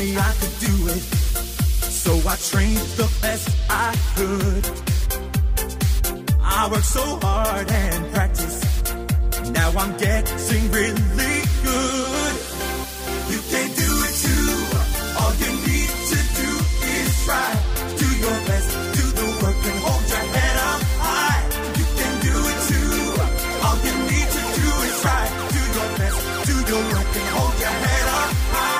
me I could do it. So I trained the best I could. I worked so hard and practiced. Now I'm getting really good. You can do it too. All you need to do is try. Do your best, do the work and hold your head up high. You can do it too. All you need to do is try. Do your best, do your work and hold your head up high.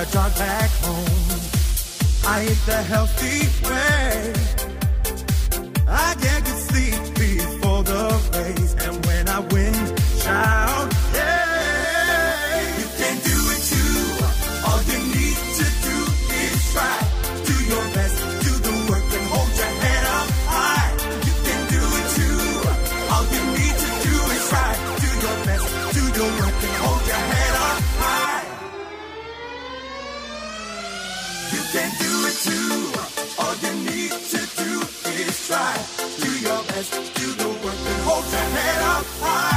I jog back home. I eat the healthy way. I get good sleep before the race, and when I win, shout, yeah! You can do it too. All you need to do is try. Do your best, do the work, and hold your head up high. You can do it too. All you need to do is try. Do your best, do your work, and hold your head Can do it too. All you need to do is try. Do your best, do the work, and hold your head up high.